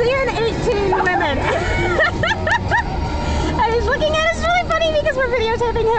apparently is seeing 18 women. and he's looking at us really funny because we're videotaping him.